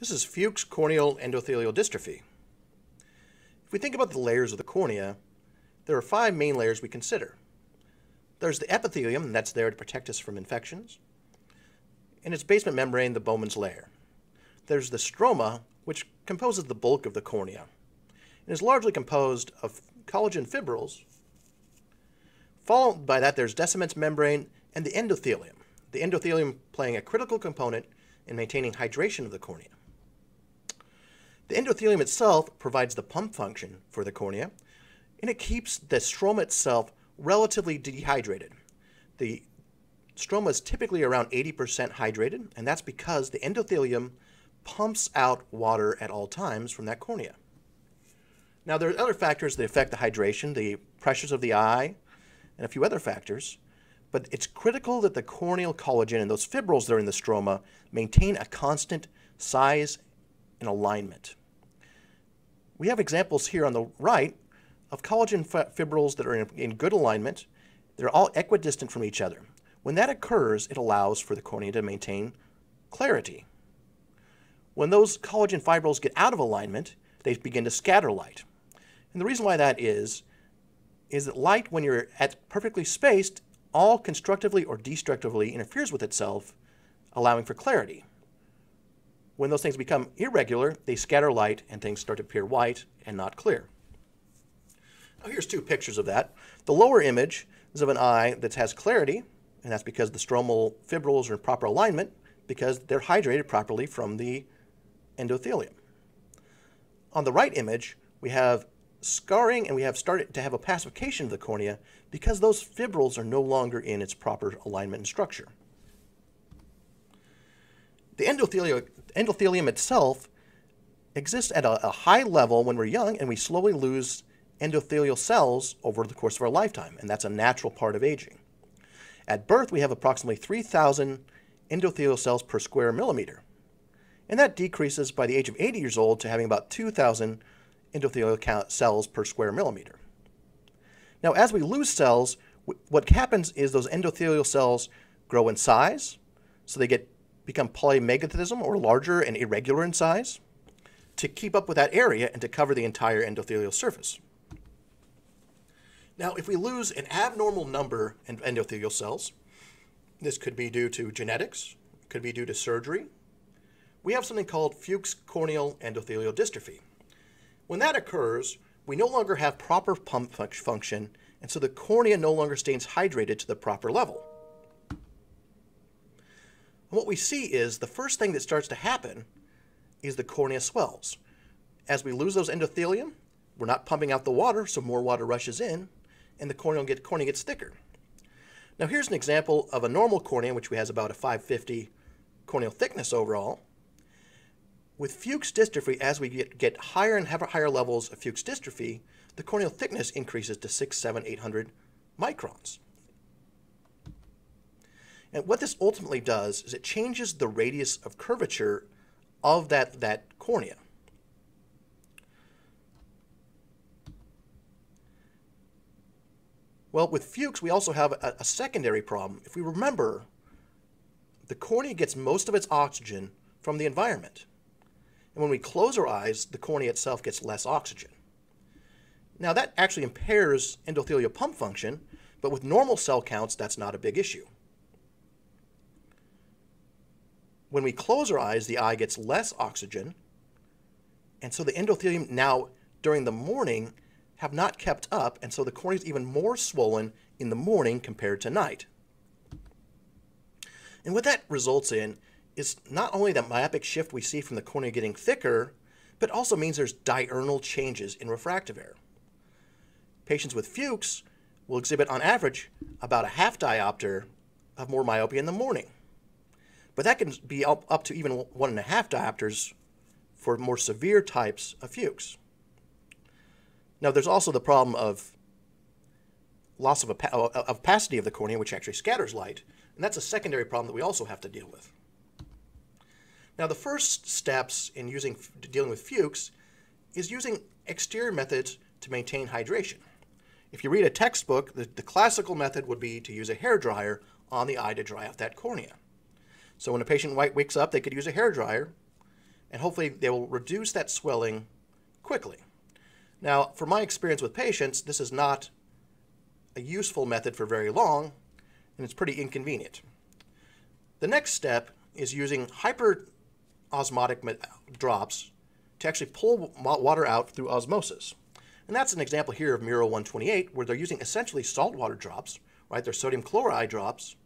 This is Fuchs corneal endothelial dystrophy. If we think about the layers of the cornea, there are five main layers we consider. There's the epithelium, that's there to protect us from infections. In its basement membrane, the Bowman's layer. There's the stroma, which composes the bulk of the cornea, and is largely composed of collagen fibrils. Followed by that, there's Descemet's membrane and the endothelium, the endothelium playing a critical component in maintaining hydration of the cornea. The endothelium itself provides the pump function for the cornea, and it keeps the stroma itself relatively dehydrated. The stroma is typically around 80% hydrated, and that's because the endothelium pumps out water at all times from that cornea. Now, there are other factors that affect the hydration, the pressures of the eye, and a few other factors, but it's critical that the corneal collagen and those fibrils that are in the stroma maintain a constant size and alignment. We have examples here on the right of collagen fibrils that are in, in good alignment. They're all equidistant from each other. When that occurs, it allows for the cornea to maintain clarity. When those collagen fibrils get out of alignment, they begin to scatter light. And the reason why that is, is that light, when you're at perfectly spaced, all constructively or destructively interferes with itself, allowing for clarity. When those things become irregular, they scatter light and things start to appear white and not clear. Now here's two pictures of that. The lower image is of an eye that has clarity, and that's because the stromal fibrils are in proper alignment because they're hydrated properly from the endothelium. On the right image, we have scarring and we have started to have opacification of the cornea because those fibrils are no longer in its proper alignment and structure. The endothelium, endothelium itself exists at a, a high level when we're young, and we slowly lose endothelial cells over the course of our lifetime, and that's a natural part of aging. At birth, we have approximately 3,000 endothelial cells per square millimeter, and that decreases by the age of 80 years old to having about 2,000 endothelial cells per square millimeter. Now, as we lose cells, what happens is those endothelial cells grow in size, so they get become polymegathetism or larger and irregular in size to keep up with that area and to cover the entire endothelial surface. Now, if we lose an abnormal number of endothelial cells, this could be due to genetics, could be due to surgery, we have something called Fuchs corneal endothelial dystrophy. When that occurs, we no longer have proper pump function, and so the cornea no longer stays hydrated to the proper level. What we see is the first thing that starts to happen is the cornea swells. As we lose those endothelium, we're not pumping out the water, so more water rushes in, and the cornea, get, cornea gets thicker. Now here's an example of a normal cornea, which we has about a 550 corneal thickness overall. With Fuchs dystrophy, as we get, get higher and have higher levels of Fuchs dystrophy, the corneal thickness increases to 6, 7, 800 microns. And what this ultimately does is it changes the radius of curvature of that, that cornea. Well, with Fuchs, we also have a, a, secondary problem. If we remember, the cornea gets most of its oxygen from the environment. And when we close our eyes, the cornea itself gets less oxygen. Now, that actually impairs endothelial pump function, but with normal cell counts, that's not a big issue. When we close our eyes, the eye gets less oxygen. And so the endothelium now, during the morning, have not kept up, and so the cornea is even more swollen in the morning compared to night. And what that results in is not only that myopic shift we see from the cornea getting thicker, but also means there's diurnal changes in refractive error. Patients with Fuchs will exhibit, on average, about a half diopter of more myopia in the morning. But that can be up, up to even one and a half diopters for more severe types of Fuchs. Now, there's also the problem of loss of, of opacity of the cornea, which actually scatters light, and that's a secondary problem that we also have to deal with. Now, the first steps in using dealing with Fuchs is using exterior methods to maintain hydration. If you read a textbook, the, the classical method would be to use a hair dryer on the eye to dry out that cornea. So when a patient wakes up, they could use a hair dryer, and hopefully they will reduce that swelling quickly. Now, from my experience with patients, this is not a useful method for very long, and it's pretty inconvenient. The next step is using hyperosmotic drops to actually pull water out through osmosis. And that's an example here of Muro 128, where they're using essentially saltwater drops, right? They're sodium chloride drops.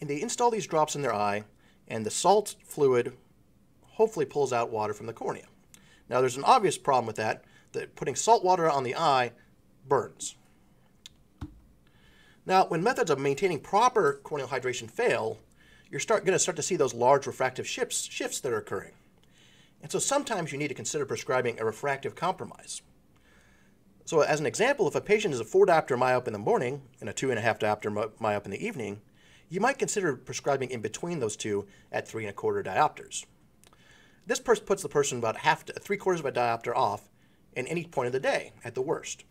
And they install these drops in their eye, and the salt fluid hopefully pulls out water from the cornea. Now, there's an obvious problem with that, that putting salt water on the eye burns. Now, when methods of maintaining proper corneal hydration fail, you're start, going to start to see those large refractive shifts, shifts that are occurring. And so sometimes you need to consider prescribing a refractive compromise. So as an example, if a patient is a four diopter myope in the morning and a two and a half diopter myope in the evening, you might consider prescribing in between those two at three and a quarter diopters. This puts the person about half to three quarters of a diopter off in any point of the day at the worst.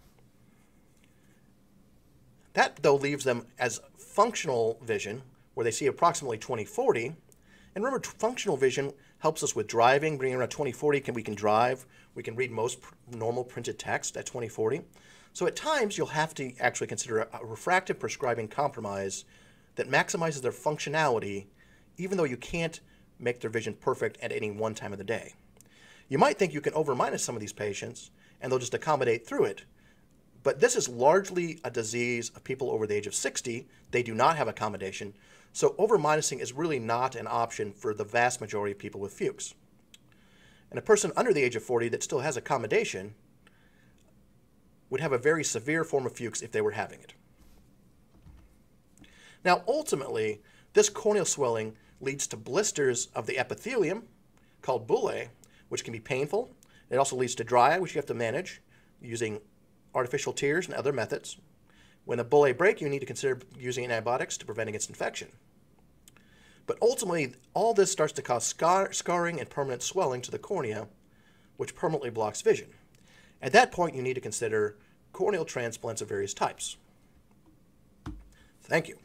That though leaves them as functional vision, where they see approximately 2040. And remember, functional vision helps us with driving. Bringing around 2040, can we can drive. We can read most pr normal printed text at 2040. So at times, you'll have to actually consider a, a refractive prescribing compromise that maximizes their functionality, even though you can't make their vision perfect at any one time of the day. You might think you can over minus some of these patients, and they'll just accommodate through it. But this is largely a disease of people over the age of 60. They do not have accommodation. So over-minusing is really not an option for the vast majority of people with Fuchs. And a person under the age of 40 that still has accommodation would have a very severe form of Fuchs if they were having it. Now, ultimately, this corneal swelling leads to blisters of the epithelium called bullae, which can be painful. It also leads to dry eye, which you have to manage using artificial tears and other methods. When the bullae break, you need to consider using antibiotics to prevent against infection. But ultimately, all this starts to cause scar scarring and permanent swelling to the cornea, which permanently blocks vision. At that point, you need to consider corneal transplants of various types. Thank you.